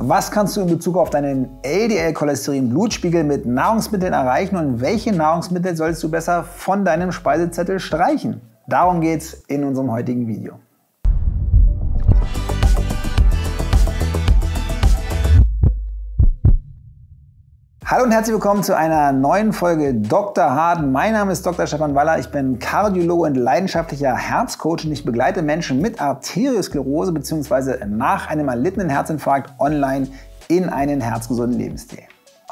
Was kannst du in Bezug auf deinen LDL-Cholesterin-Blutspiegel mit Nahrungsmitteln erreichen und welche Nahrungsmittel solltest du besser von deinem Speisezettel streichen? Darum geht es in unserem heutigen Video. Hallo und herzlich willkommen zu einer neuen Folge Dr. Hart. Mein Name ist Dr. Stefan Waller. Ich bin Kardiologe und leidenschaftlicher Herzcoach und ich begleite Menschen mit Arteriosklerose bzw. nach einem erlittenen Herzinfarkt online in einen herzgesunden Lebensstil.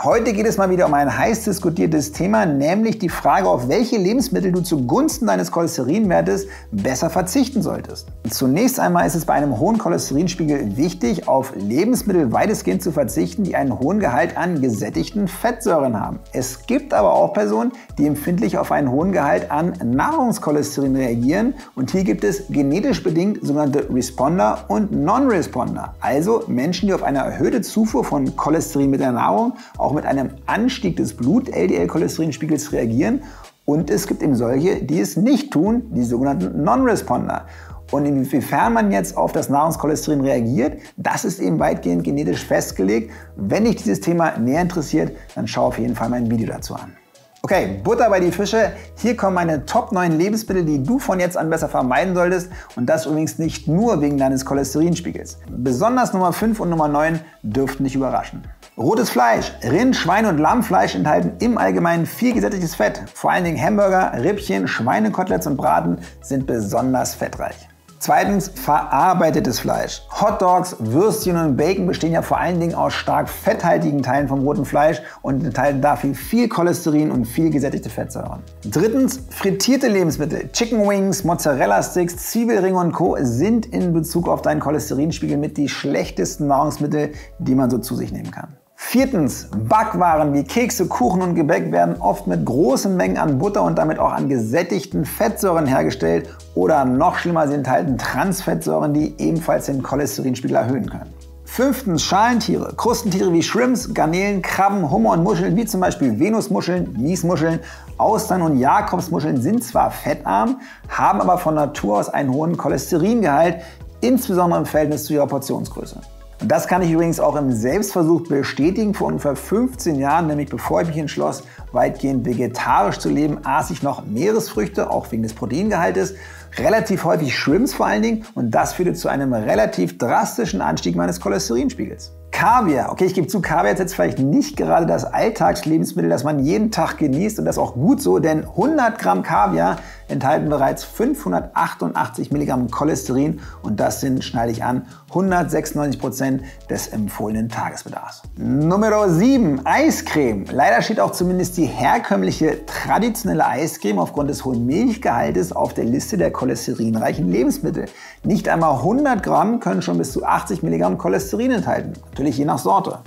Heute geht es mal wieder um ein heiß diskutiertes Thema, nämlich die Frage, auf welche Lebensmittel du zugunsten deines Cholesterinwertes besser verzichten solltest. Zunächst einmal ist es bei einem hohen Cholesterinspiegel wichtig, auf Lebensmittel weitestgehend zu verzichten, die einen hohen Gehalt an gesättigten Fettsäuren haben. Es gibt aber auch Personen, die empfindlich auf einen hohen Gehalt an Nahrungskolesterin reagieren und hier gibt es genetisch bedingt sogenannte Responder und Non-Responder, also Menschen, die auf eine erhöhte Zufuhr von Cholesterin mit der Nahrung auch mit einem Anstieg des Blut-LDL-Cholesterinspiegels reagieren. Und es gibt eben solche, die es nicht tun, die sogenannten Non-Responder. Und inwiefern man jetzt auf das Nahrungskolesterin reagiert, das ist eben weitgehend genetisch festgelegt. Wenn dich dieses Thema näher interessiert, dann schau auf jeden Fall mein Video dazu an. Okay, Butter bei die Fische. Hier kommen meine Top 9 Lebensmittel, die du von jetzt an besser vermeiden solltest. Und das übrigens nicht nur wegen deines Cholesterinspiegels. Besonders Nummer 5 und Nummer 9 dürften dich überraschen. Rotes Fleisch. Rind, Schwein und Lammfleisch enthalten im Allgemeinen viel gesättigtes Fett. Vor allen Dingen Hamburger, Rippchen, Schweinekoteletts und Braten sind besonders fettreich. Zweitens verarbeitetes Fleisch. Hot Dogs, Würstchen und Bacon bestehen ja vor allen Dingen aus stark fetthaltigen Teilen vom roten Fleisch und enthalten dafür viel Cholesterin und viel gesättigte Fettsäuren. Drittens frittierte Lebensmittel. Chicken Wings, Mozzarella Sticks, Zwiebelringe und Co. sind in Bezug auf deinen Cholesterinspiegel mit die schlechtesten Nahrungsmittel, die man so zu sich nehmen kann. Viertens, Backwaren wie Kekse, Kuchen und Gebäck werden oft mit großen Mengen an Butter und damit auch an gesättigten Fettsäuren hergestellt oder noch schlimmer, sie enthalten Transfettsäuren, die ebenfalls den Cholesterinspiegel erhöhen können. Fünftens, Schalentiere. Krustentiere wie Shrimps, Garnelen, Krabben, Hummer und Muscheln, wie zum Beispiel Venusmuscheln, Miesmuscheln, Austern und Jakobsmuscheln sind zwar fettarm, haben aber von Natur aus einen hohen Cholesteringehalt, insbesondere im Verhältnis zu ihrer Portionsgröße. Das kann ich übrigens auch im Selbstversuch bestätigen. Vor ungefähr 15 Jahren, nämlich bevor ich mich entschloss, weitgehend vegetarisch zu leben, aß ich noch Meeresfrüchte, auch wegen des Proteingehaltes, relativ häufig Shrimps vor allen Dingen und das führte zu einem relativ drastischen Anstieg meines Cholesterinspiegels. Kaviar. Okay, ich gebe zu, Kaviar ist jetzt vielleicht nicht gerade das Alltagslebensmittel, das man jeden Tag genießt und das auch gut so, denn 100 Gramm Kaviar enthalten bereits 588 Milligramm Cholesterin und das sind, schneide ich an, 196 Prozent des empfohlenen Tagesbedarfs. Nummer 7, Eiscreme. Leider steht auch zumindest die herkömmliche traditionelle Eiscreme aufgrund des hohen Milchgehaltes auf der Liste der cholesterinreichen Lebensmittel. Nicht einmal 100 Gramm können schon bis zu 80 Milligramm Cholesterin enthalten, natürlich je nach Sorte.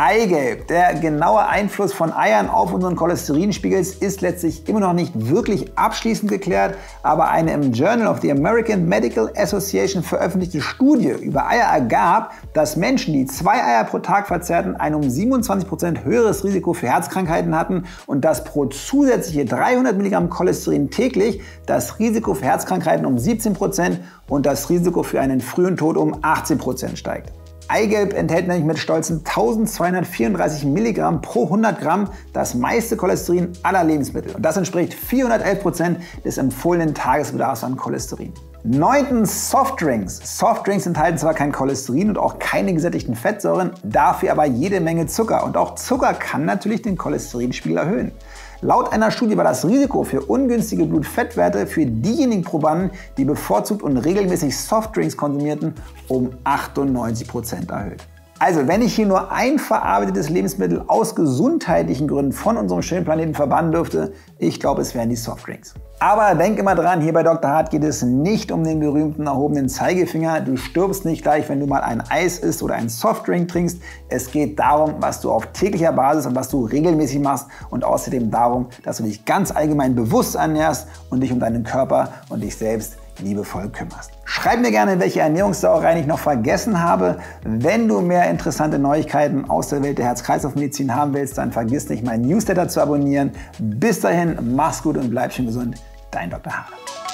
Eigelb. Der genaue Einfluss von Eiern auf unseren Cholesterinspiegel ist letztlich immer noch nicht wirklich abschließend geklärt, aber eine im Journal of the American Medical Association veröffentlichte Studie über Eier ergab, dass Menschen, die zwei Eier pro Tag verzehrten, ein um 27% höheres Risiko für Herzkrankheiten hatten und dass pro zusätzliche 300 Milligramm Cholesterin täglich das Risiko für Herzkrankheiten um 17% und das Risiko für einen frühen Tod um 18% steigt. Eigelb enthält nämlich mit stolzen 1234 Milligramm pro 100 Gramm das meiste Cholesterin aller Lebensmittel. Und das entspricht 411 Prozent des empfohlenen Tagesbedarfs an Cholesterin. Neuntens Softdrinks. Softdrinks enthalten zwar kein Cholesterin und auch keine gesättigten Fettsäuren, dafür aber jede Menge Zucker. Und auch Zucker kann natürlich den Cholesterinspiegel erhöhen. Laut einer Studie war das Risiko für ungünstige Blutfettwerte für diejenigen Probanden, die bevorzugt und regelmäßig Softdrinks konsumierten, um 98% erhöht. Also, wenn ich hier nur ein verarbeitetes Lebensmittel aus gesundheitlichen Gründen von unserem schönen Planeten verbannen dürfte, ich glaube, es wären die Softdrinks. Aber denk immer dran, hier bei Dr. Hart geht es nicht um den berühmten erhobenen Zeigefinger. Du stirbst nicht gleich, wenn du mal ein Eis isst oder einen Softdrink trinkst. Es geht darum, was du auf täglicher Basis und was du regelmäßig machst und außerdem darum, dass du dich ganz allgemein bewusst ernährst und dich um deinen Körper und dich selbst liebevoll kümmerst. Schreib mir gerne, welche Ernährungssauereien ich noch vergessen habe. Wenn du mehr interessante Neuigkeiten aus der Welt der Herz-Kreislauf-Medizin haben willst, dann vergiss nicht, meinen Newsletter zu abonnieren. Bis dahin, mach's gut und bleib schön gesund. Dein Dr. Hahn.